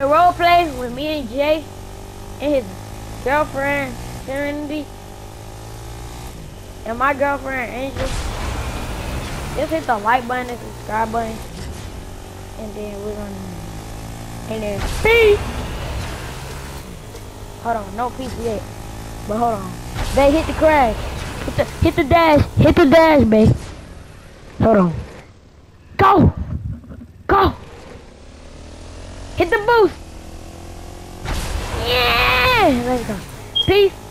The role play with me and Jay and his girlfriend Serenity and my girlfriend Angel. Just hit the like button and subscribe button. And then we're gonna and then peace. Hold on, no peace yet. But hold on. They hit the crash. Hit the hit the dash. Hit the dash, babe. Hold on. Go! Go! Hit the boost! Yeah! Let's go. Peace.